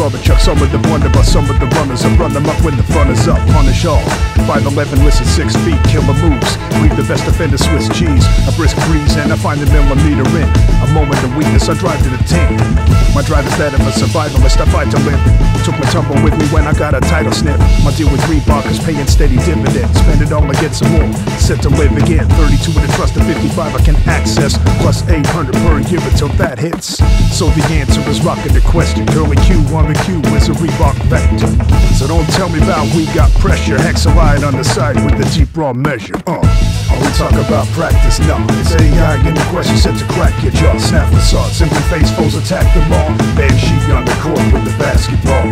of Some of the blunderbuss, some of the runners up. Run them up when the fun is up. Punish all. 5'11, listen, 6 feet, killer moves. Leave the best defender Swiss cheese. A brisk breeze, and I find the millimeter in. A moment of weakness, I drive to the 10. My drive is that of a survivalist, I fight to live. Took my tumble with me when I got a title snip. My deal with Reebok is paying steady dividends. Spend it all and get some more. Set to live again. 32 with a trust of 55 I can access. Plus 800 per year until that hits. So the answer is rocking the question. Curly Q on the Q is a Reebok vector. So don't tell me about we got pressure. Hexalite on the side with the deep raw measure. Uh. All we talk about practice, no. It's AI in the question set to crack your jaw. Snap facade, simply face foes, attack them all. Bad she on the court with the basketball.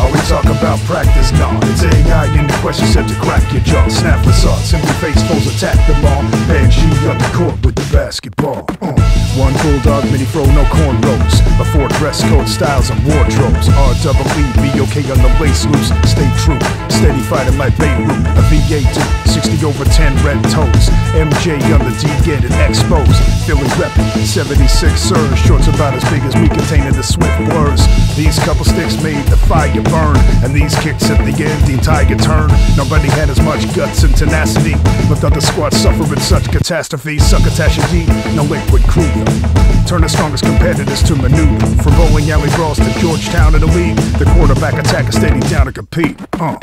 All we talk about practice, no. It's AI in the question set to crack your jaw. Snap facade, simply face foes, attack them all. Bad she on the court with the basketball. Uh. One bulldog, mini fro, no cornrows. Before dress code styles and wardrobes. R double E, be okay on the lace loops. Stay steady fighting like Beirut. A V8 60 over 10 red toes. MJ on the D, get it exposed. Philly reppin', 76ers. Shorts about as big as me containing the swift blurs. These couple sticks made the fire burn. And these kicks at the end, the entire turn. Nobody had as much guts and tenacity. But other squads suffer with such catastrophes. Succotash deep, no liquid crew. Turn the strongest competitors to maneuver. From bowling alley brawls to Georgetown in the league. The quarterback attack is steady down to compete. Uh.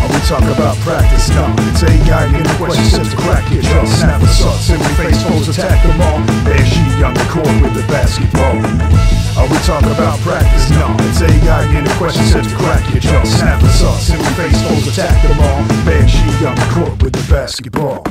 All we talk about practice, no. It's a guy in the question set to crack your jaw. Snap assault, simply face foes, attack them all. There she on the court with the basketball. All we talk about practice, no. It's a guy in the question set to crack your jaw. Snap assault, simply face foes, attack them all. There she on the court with the basketball. Uh.